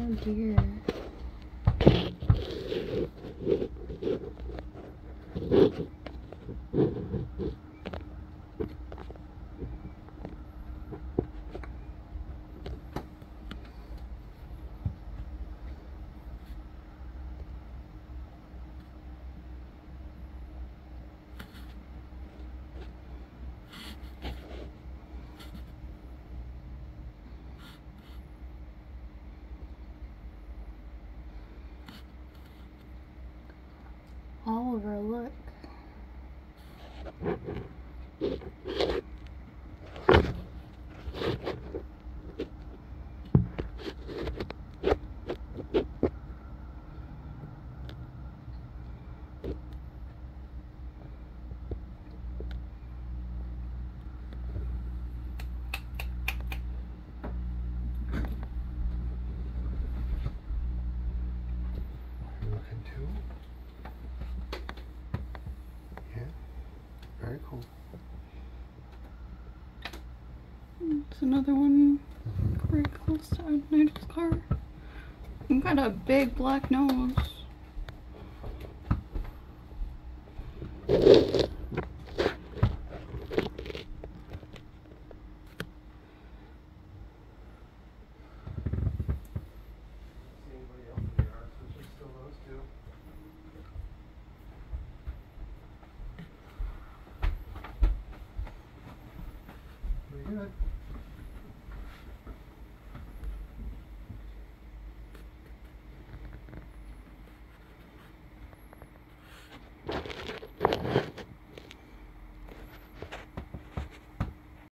Oh dear. Oliver, look. Are Very cool. It's another one very close to Nigel car. You got a big black nose.